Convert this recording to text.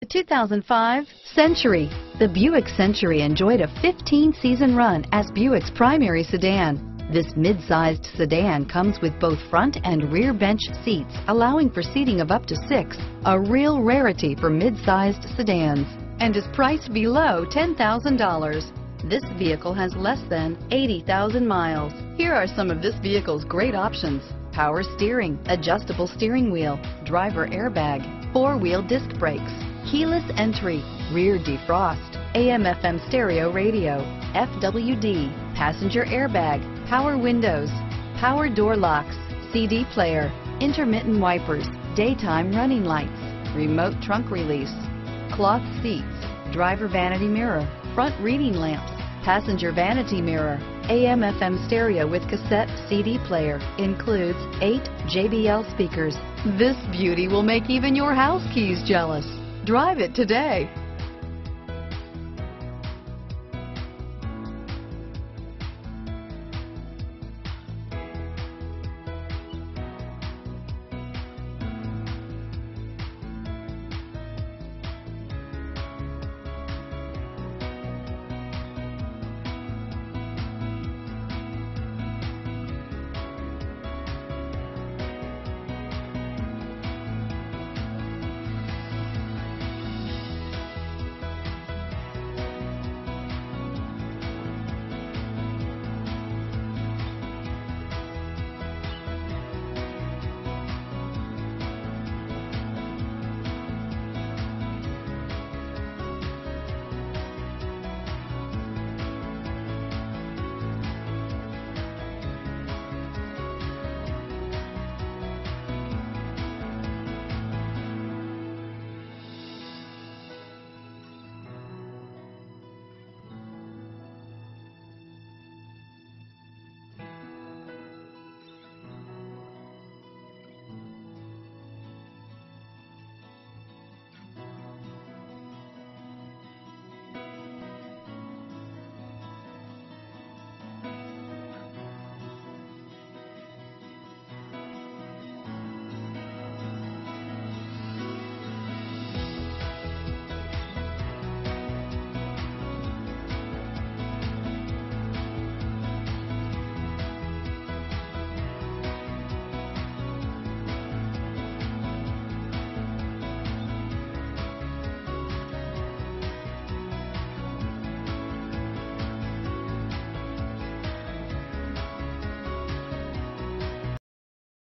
The 2005 Century. The Buick Century enjoyed a 15-season run as Buick's primary sedan. This mid-sized sedan comes with both front and rear bench seats, allowing for seating of up to six, a real rarity for mid-sized sedans, and is priced below $10,000. This vehicle has less than 80,000 miles. Here are some of this vehicle's great options. Power steering, adjustable steering wheel, driver airbag, four-wheel disc brakes, keyless entry, rear defrost, AM FM stereo radio, FWD, passenger airbag, power windows, power door locks, CD player, intermittent wipers, daytime running lights, remote trunk release, cloth seats, driver vanity mirror, front reading lamps, passenger vanity mirror, AM FM stereo with cassette CD player, includes eight JBL speakers. This beauty will make even your house keys jealous. Drive it today.